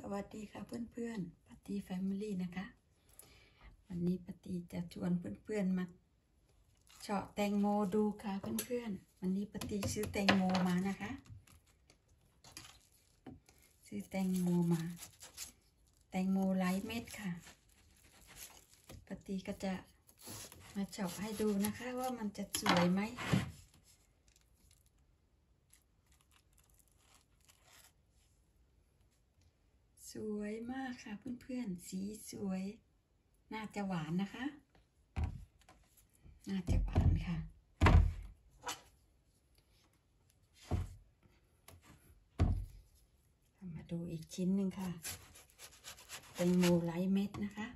สวัสดีค่ะเพื่อนๆป้าตรี Family นะคะ วันนี้ป้าตรีจะชวนเพื่อนๆมาเฉาะแตงโมดูค่ะเพื่อนๆวันนี้ป้าตรีซื้อแตงโมมานะคะ ซื้อแตงโมมา แตงโมไร้เม็ดค่ะป้าตรีก็จะมาเฉาะให้ดูนะคะว่ามันจะสวยไหม วยมากค่ะเพื่อนๆ สีสวย น่าจะหวานนะคะ น่าจะหวานค่ะ มาดูอีกชิ้นหนึ่งค่ะแตงโมไร้เม็ดนะคะ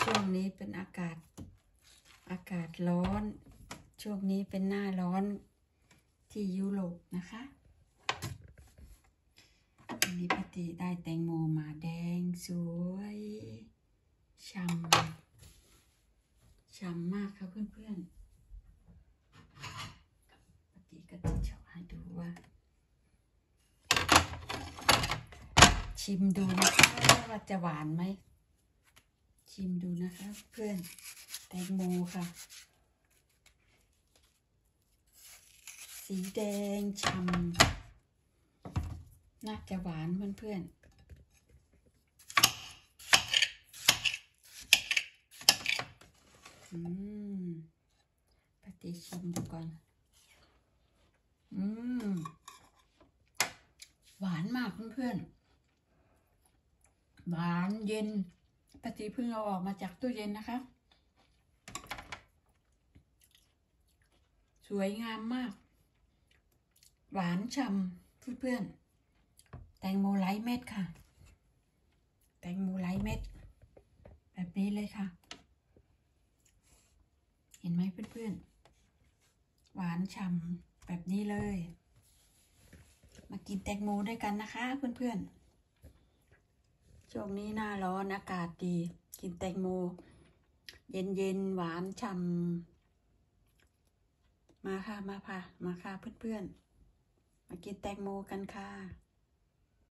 ช่วงนี้เป็นอากาศอากาศร้อน ช่วงนี้เป็นหน้าร้อน ที่ยุโรปนะคะวันนี้ปฏิได้แตงโมมาแดงสวยช่ำช่ำมากค่ะเพื่อนๆปฏิก็จะเฉาให้ดูว่า ชิมดูนะคะว่าจะหวานไหม ชิมดูนะคะเพื่อนแตงโมค่ะ สีแดงช่ำน่าจะหวานเพื่อนๆอืมปฏิชิมดูก่อน อืม หวานมากเพื่อนๆ หวานเย็นปฏิเพิ่งเอาออกมาจากตู้เย็นนะคะ สวยงามมาก หวานฉ่ำเพื่อนๆ แตงโมไร้เม็ดค่ะ แตงโมไร้เม็ด แบบนี้เลยค่ะ เห็นไหมเพื่อนๆ หวานฉ่ำแบบนี้เลย มากินแตงโมด้วยกันนะคะเพื่อนๆ ช่วงนี้หน้าร้อนอากาศดี กินแตงโม เย็นๆ หวานฉ่ำมาค่ะ มาค่ะ มาค่ะเพื่อนๆ มากินแตงโมกันค่ะ